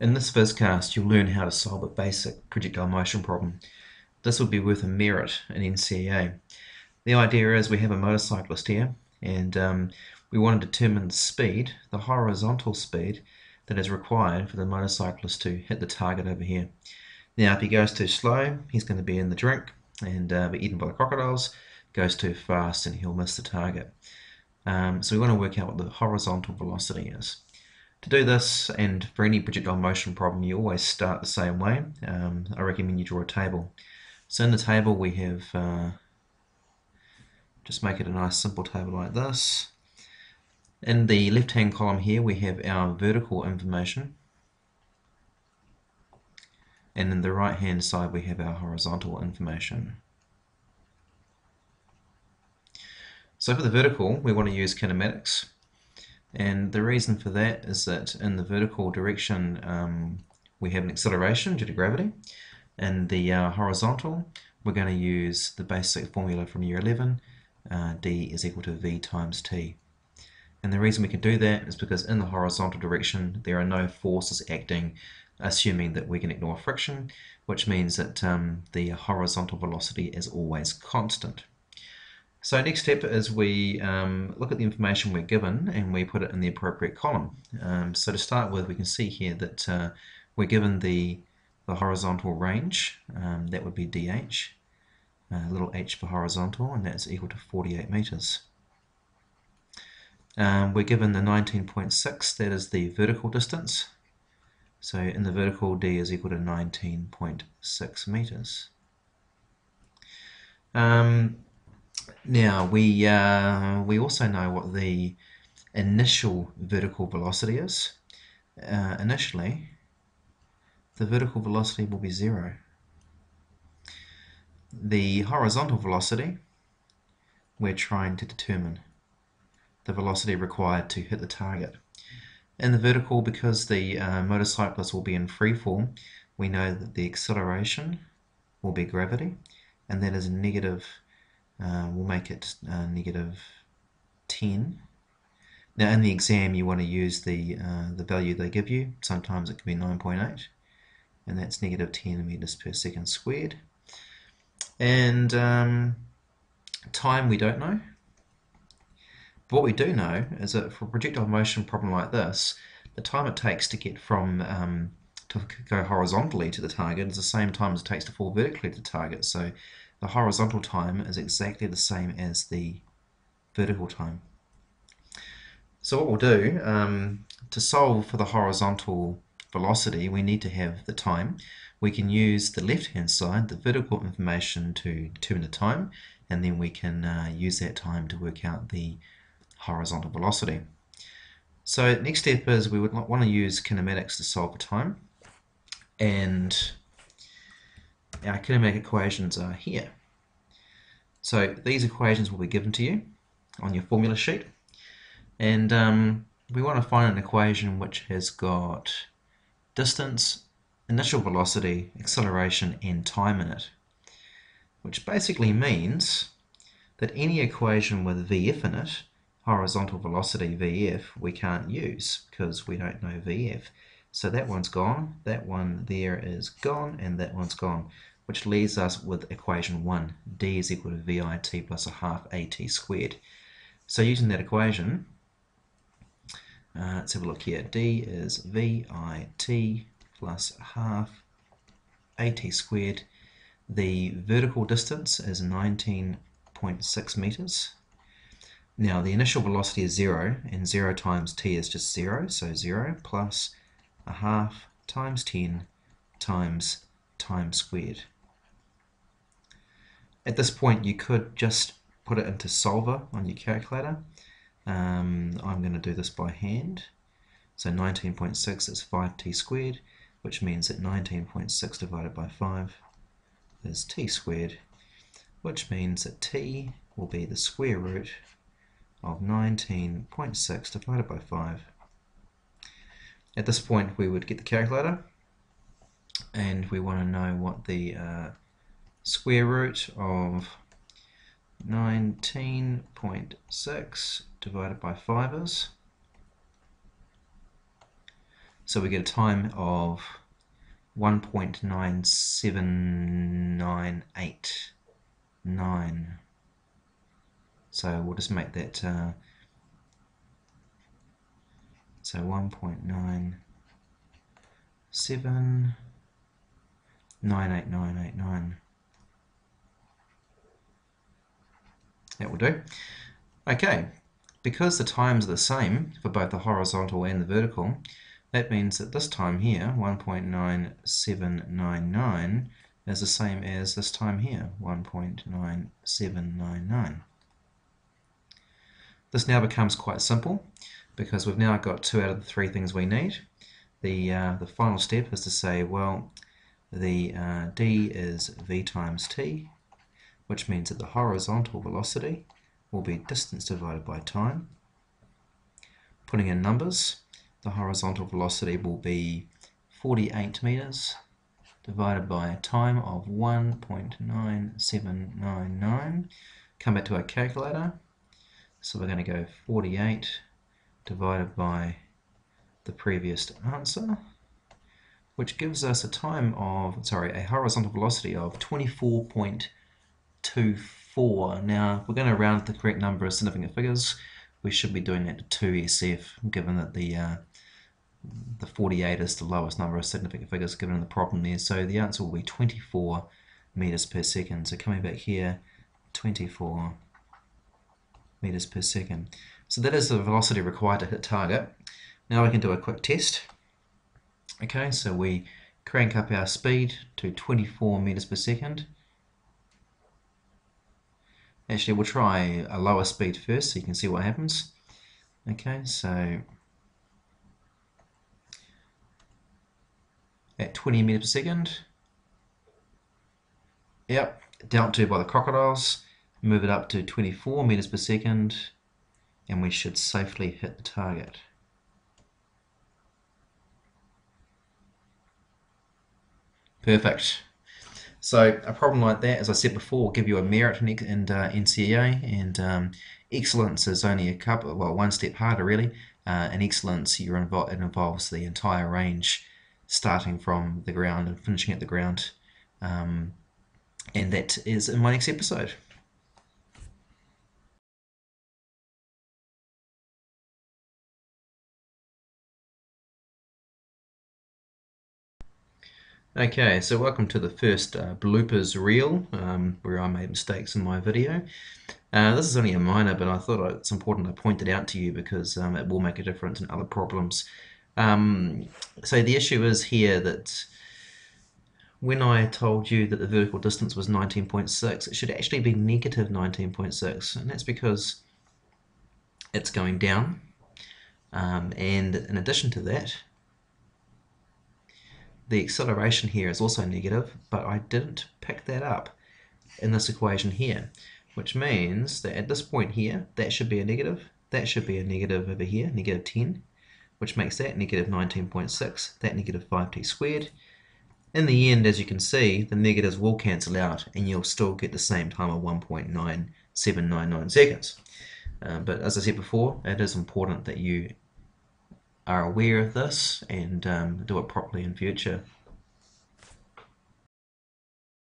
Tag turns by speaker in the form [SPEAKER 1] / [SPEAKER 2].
[SPEAKER 1] In this cast, you'll learn how to solve a basic projectile motion problem. This will be worth a merit in NCEA. The idea is we have a motorcyclist here and um, we want to determine the speed, the horizontal speed that is required for the motorcyclist to hit the target over here. Now if he goes too slow, he's going to be in the drink and uh, be eaten by the crocodiles. Goes too fast and he'll miss the target. Um, so we want to work out what the horizontal velocity is. To do this, and for any projectile motion problem, you always start the same way. Um, I recommend you draw a table. So in the table we have, uh, just make it a nice simple table like this. In the left-hand column here we have our vertical information. And in the right-hand side we have our horizontal information. So for the vertical, we want to use kinematics. And the reason for that is that in the vertical direction um, we have an acceleration due to gravity. In the uh, horizontal we're going to use the basic formula from year 11, uh, d is equal to v times t. And the reason we can do that is because in the horizontal direction there are no forces acting assuming that we can ignore friction, which means that um, the horizontal velocity is always constant. So next step is we um, look at the information we're given and we put it in the appropriate column. Um, so to start with, we can see here that uh, we're given the, the horizontal range, um, that would be dh, uh, little h for horizontal, and that's equal to 48 meters. Um, we're given the 19.6, that is the vertical distance. So in the vertical, d is equal to 19.6 meters. Um, now we uh, we also know what the initial vertical velocity is. Uh, initially, the vertical velocity will be zero. The horizontal velocity, we're trying to determine the velocity required to hit the target. In the vertical, because the uh, motorcyclist will be in free fall, we know that the acceleration will be gravity, and that is negative uh, we'll make it uh, negative 10. Now in the exam you want to use the, uh, the value they give you. Sometimes it can be 9.8 and that's negative 10 meters per second squared. And um, time we don't know. But what we do know is that for a projectile motion problem like this, the time it takes to get from um, to go horizontally to the target is the same time as it takes to fall vertically to the target. So the horizontal time is exactly the same as the vertical time. So what we'll do, um, to solve for the horizontal velocity, we need to have the time. We can use the left-hand side, the vertical information to determine the time, and then we can uh, use that time to work out the horizontal velocity. So next step is we would want to use kinematics to solve the time. And our kinematic equations are here. So these equations will be given to you on your formula sheet. And um, we want to find an equation which has got distance, initial velocity, acceleration, and time in it. Which basically means that any equation with VF in it, horizontal velocity VF, we can't use because we don't know VF. So that one's gone, that one there is gone, and that one's gone which leaves us with equation 1. d is equal to vit plus a half at squared. So using that equation, uh, let's have a look here. d is vit plus a half at squared. The vertical distance is 19.6 meters. Now the initial velocity is 0, and 0 times t is just 0, so 0 plus a half times 10 times time squared. At this point you could just put it into solver on your calculator. Um, I'm going to do this by hand. So 19.6 is 5t squared, which means that 19.6 divided by 5 is t squared, which means that t will be the square root of 19.6 divided by 5. At this point we would get the calculator and we want to know what the uh, square root of 19.6 divided by 5 is. So we get a time of 1.97989. So we'll just make that uh, so 1.979889. That will do. Okay, because the times are the same for both the horizontal and the vertical, that means that this time here, 1.9799, is the same as this time here, 1.9799. This now becomes quite simple because we've now got two out of the three things we need. The, uh, the final step is to say, well, the uh, d is v times t, which means that the horizontal velocity will be distance divided by time. Putting in numbers, the horizontal velocity will be 48 meters divided by a time of 1.9799. Come back to our calculator. So we're going to go 48 divided by the previous answer, which gives us a time of, sorry, a horizontal velocity of 24.24. Now, we're going to round the correct number of significant figures. We should be doing that to 2 SF, given that the uh, the 48 is the lowest number of significant figures given in the problem there. So the answer will be 24 meters per second. So coming back here, 24 meters per second. So that is the velocity required to hit target. Now we can do a quick test. Okay, so we crank up our speed to 24 meters per second. Actually, we'll try a lower speed first so you can see what happens. Okay, so at 20 meters per second. Yep, down to by the crocodiles. Move it up to 24 meters per second and we should safely hit the target. Perfect. So a problem like that, as I said before, will give you a merit in, in uh, NCEA, and um, excellence is only a couple, well, one step harder really. Uh, and excellence, you're invo it involves the entire range, starting from the ground and finishing at the ground. Um, and that is in my next episode. Okay, so welcome to the first uh, bloopers reel um, where I made mistakes in my video. Uh, this is only a minor, but I thought it's important to point it out to you because um, it will make a difference in other problems. Um, so the issue is here that when I told you that the vertical distance was 19.6, it should actually be negative 19.6, and that's because it's going down. Um, and in addition to that, the acceleration here is also negative, but I didn't pick that up in this equation here, which means that at this point here, that should be a negative, that should be a negative over here, negative 10, which makes that negative 19.6, that negative 5t squared. In the end, as you can see, the negatives will cancel out and you'll still get the same time of 1.9799 seconds. Uh, but as I said before, it is important that you are aware of this and um, do it properly in future.